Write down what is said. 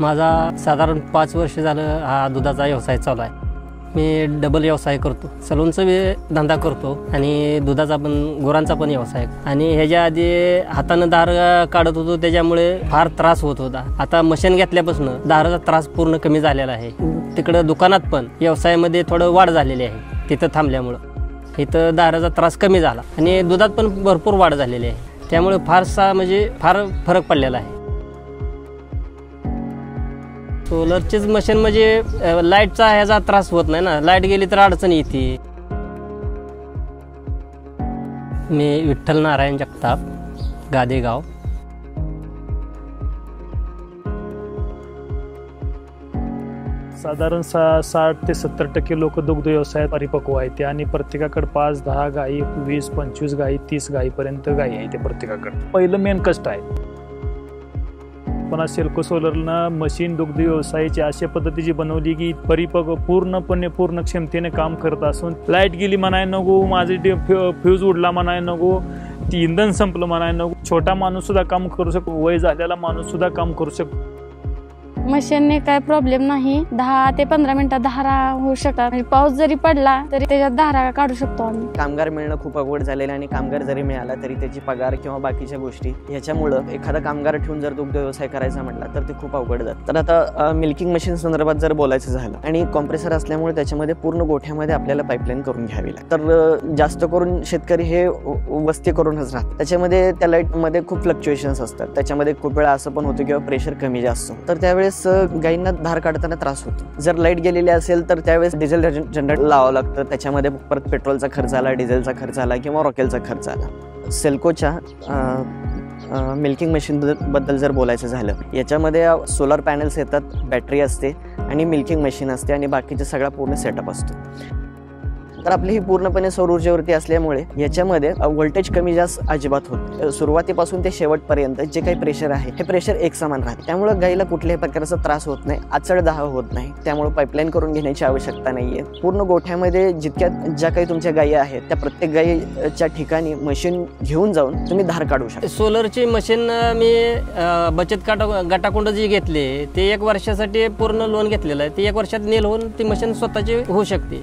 माझा साधारण पाच वर्ष झालं हा दुधाचा व्यवसाय चालू आहे. मी डबल व्यवसाय करतो. सलूनचा बी धंदा करतो आणि दुधाचा पण गुरांचा पण व्यवसाय. आणि ह्याच्या आधी हातानं दार काढत होतो त्याच्यामुळे फार त्रास होत होता. आता मशीन घेतल्यापासून दाराचा त्रास पूर्ण कमी झालेला आहे. तिकडं दुकानात पण व्यवसायामध्ये थोडं वाढ झालेली आहे तिथं थांबल्यामुळं. इथं दाराचा त्रास कमी झाला आणि दुधात पण भरपूर वाढ झालेली आहे. त्यामुळे फारसा म्हणजे फार फरक पडलेला आहे. सोलरचीच मशीन म्हणजे लाईटचा ह्याचा त्रास होत नाही ना. लाइट गेली तर अडचण येते. मी विठ्ठल नारायण जगताप गादेगाव. साधारण सा साठ ते सत्तर टक्के लोक दुग्ध व्यवसायात परिपक्व आहेत ते आणि प्रत्येकाकडे पाच दहा गाई वीस पंचवीस गाई तीस गाईपर्यंत गाई आहे ते प्रत्येकाकडे. पहिलं मेन कष्ट आहे. पण आज सेल्को सोलरनं मशीन दुग्ध व्यवसायाची अशा पद्धतीची बनवली की परिपक्व पूर्णपणे पूर्ण क्षमतेने काम करत असून लाइट गेली म्हणाय नको माझे डे- फ्यूज उडला म्हणाय नको ती इंधन संपलं म्हणाय नको. छोटा माणूस सुद्धा काम करू शकतो वय झालेला माणूस सुद्धा काम करू शकतो मशीनने काय प्रॉब्लेम नाही. दहा ते पंधरा मिनिटात धारा होऊ शकतात. म्हणजे पाऊस जरी पडला तरी त्याच्यात धारा काढू शकतो आम्ही. कामगार मिळणं खूप अवघड झालेलं आणि कामगार जरी मिळाला तरी त्याची पगार किंवा बाकीच्या गोष्टी ह्याच्यामुळं एखादा कामगार ठेवून जर दुग्ध व्यवसाय करायचा म्हटला तर ते खूप अवघड जात. तर आता मिल्किंग मशीन संदर्भात जर बोलायचं झालं आणि कॉम्प्रेसर असल्यामुळे त्याच्यामध्ये पूर्ण गोठ्यामध्ये आपल्याला पाईपलाईन करून घ्यावी लागते. तर जास्त करून शेतकरी हे वस्ती करूनच राहतात. त्याच्यामध्ये त्या लाईटमध्ये खूप फ्लक्च्युएशन्स असतात. त्याच्यामध्ये खूप वेळा असं पण होतं किंवा प्रेशर कमी जास्त तर त्यावेळेस असं गायींना धार काढताना त्रास होतो. जर लाइट गेलेली असेल तर त्यावेळेस डिझेल जनरेटर लावावं लागतं. त्याच्यामध्ये परत पेट्रोलचा खर्च आला डिझेलचा खर्च आला किंवा रॉकेलचा खर्च आला. सेल्कोच्या मिल्किंग मशीन बद्दल जर बोलायचं झालं याच्यामध्ये सोलर पॅनल्स येतात बॅटरी असते आणि मिल्किंग मशीन असते आणि बाकीचा सगळा पूर्ण सेटअप असतो. तर आपली ही पूर्णपणे सौर ऊर्जेवरती असल्यामुळे याच्यामध्ये व्होल्टेज कमी जास्त अजिबात होत सुरुवातीपासून ते शेवटपर्यंत जे काही प्रेशर आहे हे प्रेशर एक समान राहते. त्यामुळे गाईला कुठल्याही प्रकारचा त्रास होत नाही आचड दहा होत नाही. त्यामुळे पाईपलाईन करून घेण्याची आवश्यकता नाहीये. पूर्ण गोठ्यामध्ये जितक्या ज्या काही तुमच्या गायी आहेत त्या प्रत्येक गायीच्या ठिकाणी मशीन घेऊन जाऊन तुम्ही धार काढू शकता. सोलरची मशीन मी बचत गटा गटाकुंड जी घेतली ते एक वर्षासाठी पूर्ण लोन घेतलेलं आहे. ते एक वर्षात नेल होऊन ती मशीन स्वतःची होऊ शकते.